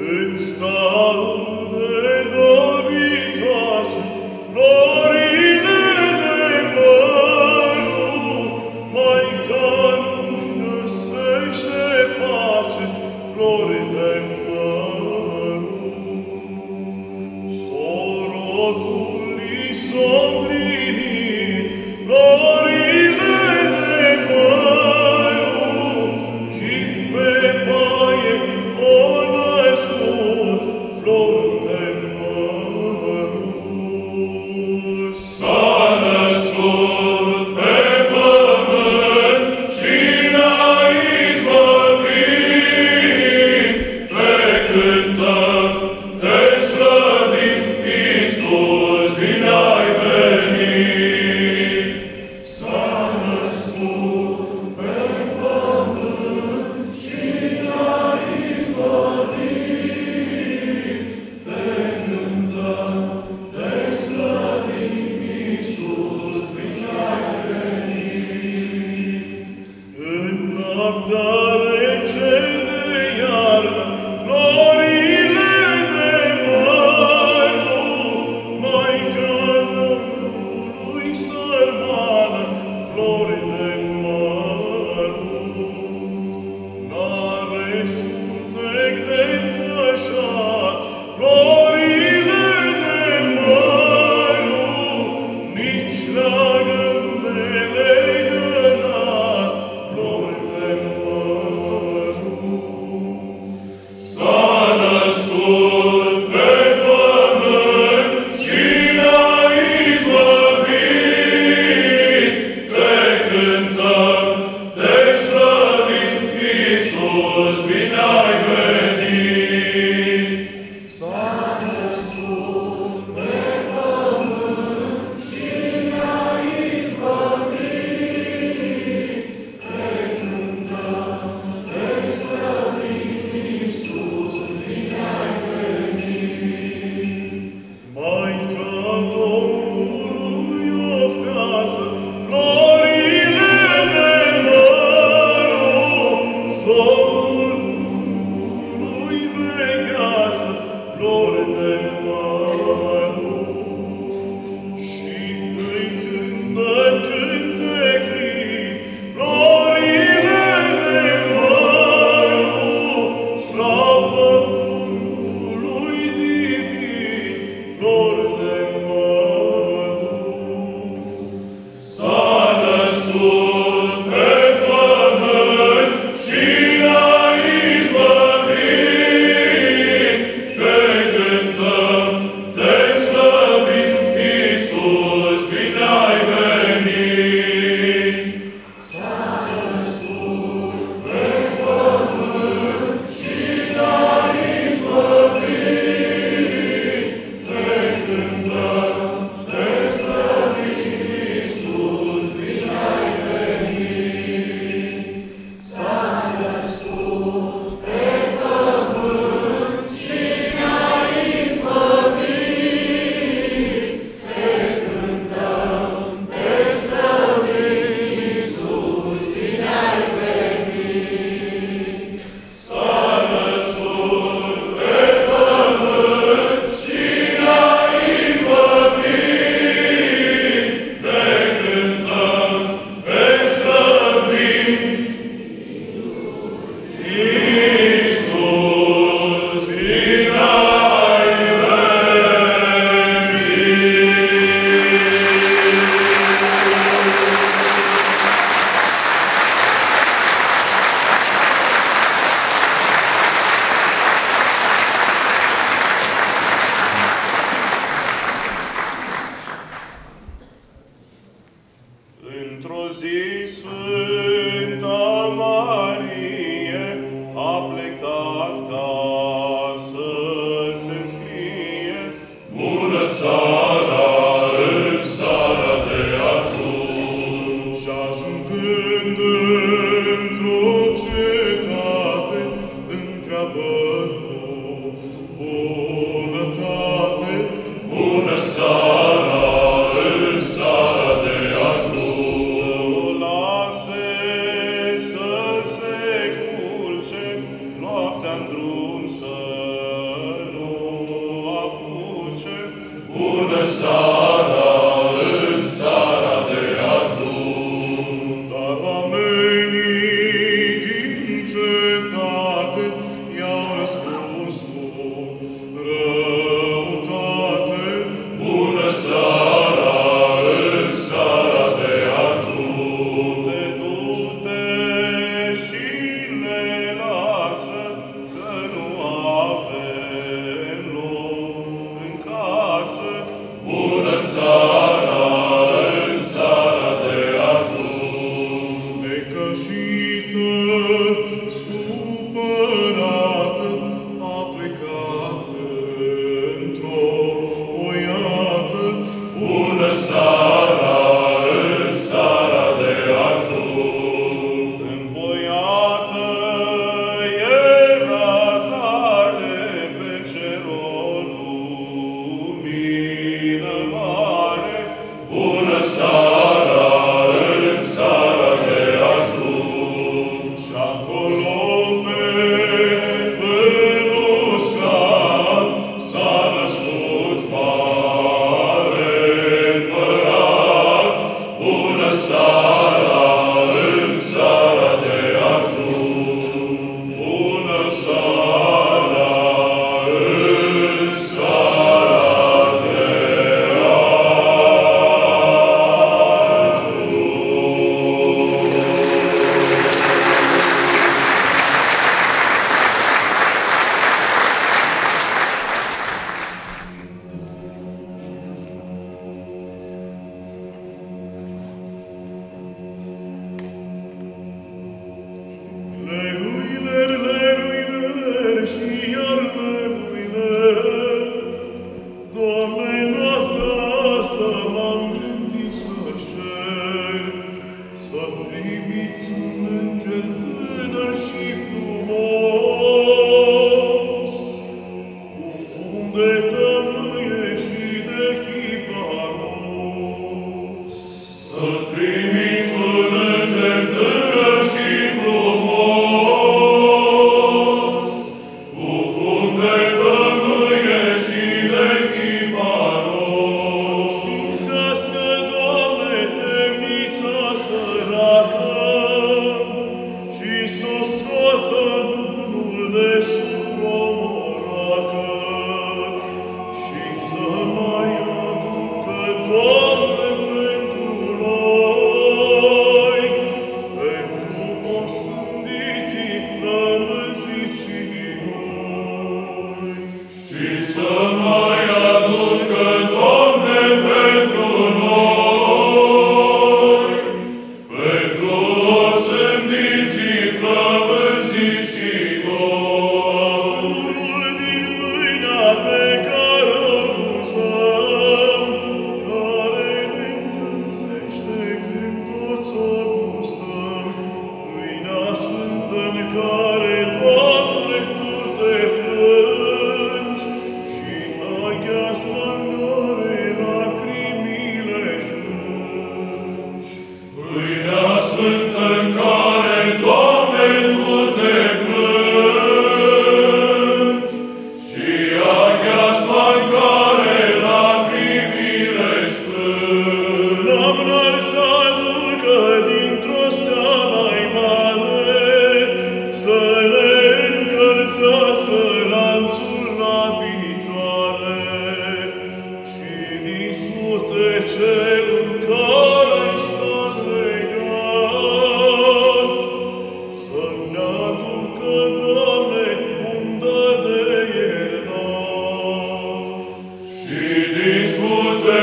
in